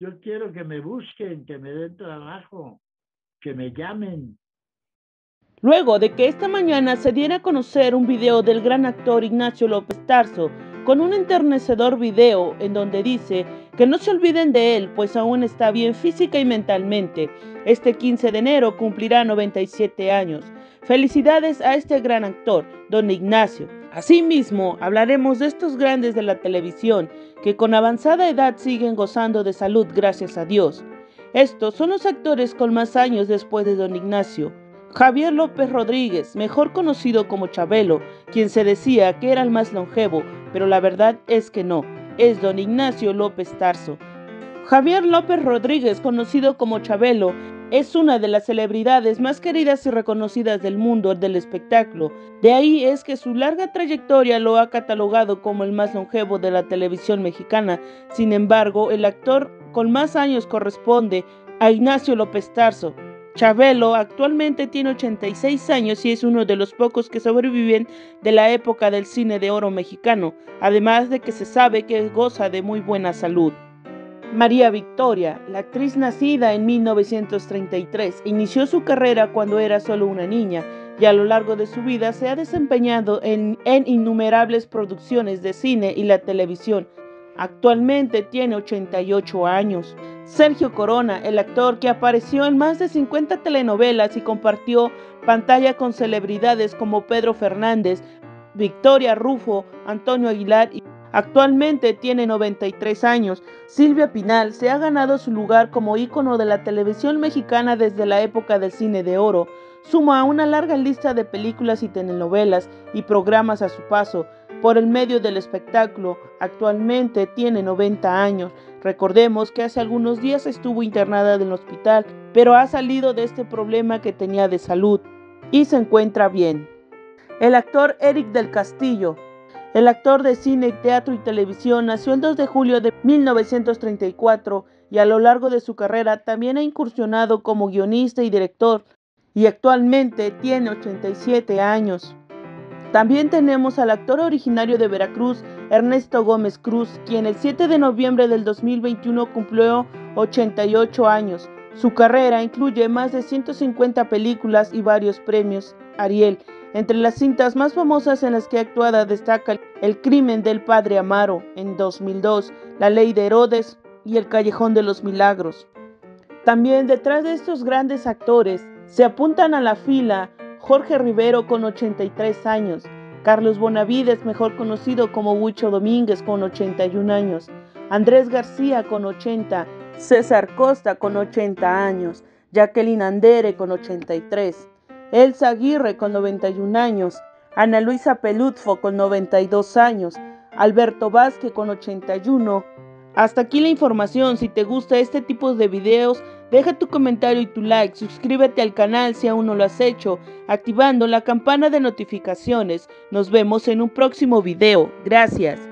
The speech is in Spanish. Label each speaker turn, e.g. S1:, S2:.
S1: Yo quiero que me busquen, que me den trabajo, que me llamen.
S2: Luego de que esta mañana se diera a conocer un video del gran actor Ignacio López Tarso, con un enternecedor video en donde dice que no se olviden de él, pues aún está bien física y mentalmente. Este 15 de enero cumplirá 97 años. Felicidades a este gran actor, don Ignacio. Asimismo, hablaremos de estos grandes de la televisión que con avanzada edad siguen gozando de salud gracias a Dios. Estos son los actores con más años después de don Ignacio. Javier López Rodríguez, mejor conocido como Chabelo, quien se decía que era el más longevo, pero la verdad es que no, es don Ignacio López Tarso. Javier López Rodríguez, conocido como Chabelo, es una de las celebridades más queridas y reconocidas del mundo del espectáculo. De ahí es que su larga trayectoria lo ha catalogado como el más longevo de la televisión mexicana. Sin embargo, el actor con más años corresponde a Ignacio López Tarso, Chabelo actualmente tiene 86 años y es uno de los pocos que sobreviven de la época del cine de oro mexicano, además de que se sabe que goza de muy buena salud. María Victoria, la actriz nacida en 1933, inició su carrera cuando era solo una niña y a lo largo de su vida se ha desempeñado en, innumerables producciones de cine y la televisión. Actualmente tiene 88 años. Sergio Corona, el actor que apareció en más de 50 telenovelas y compartió pantalla con celebridades como Pedro Fernández, Victoria Rufo, Antonio Aguilar y Actualmente tiene 93 años. Silvia Pinal se ha ganado su lugar como ícono de la televisión mexicana desde la época del cine de oro. Suma una larga lista de películas y telenovelas y programas a su paso por el medio del espectáculo. Actualmente tiene 90 años. Recordemos que hace algunos días estuvo internada en el hospital, pero ha salido de este problema que tenía de salud y se encuentra bien. El actor Eric del Castillo. El actor de cine, teatro y televisión nació el 2 de julio de 1934 y a lo largo de su carrera también ha incursionado como guionista y director y actualmente tiene 87 años. También tenemos al actor originario de Veracruz, Ernesto Gómez Cruz, quien el 7 de noviembre del 2021 cumplió 88 años. Su carrera incluye más de 150 películas y varios premios Ariel. Entre las cintas más famosas en las que ha actuado destaca El crimen del padre Amaro en 2002, La ley de Herodes y El callejón de los milagros. También detrás de estos grandes actores se apuntan a la fila Jorge Rivero con 83 años, Carlos Bonavides, mejor conocido como Huicho Domínguez, con 81 años, Andrés García con 80, César Costa con 80 años, Jacqueline Andere con 83, Elsa Aguirre con 91 años, Ana Luisa Pelutfo con 92 años, Alberto Vázquez con 81. Hasta aquí la información, si te gusta este tipo de videos, Deja tu comentario y tu like, suscríbete al canal si aún no lo has hecho, activando la campana de notificaciones. Nos vemos en un próximo video. Gracias.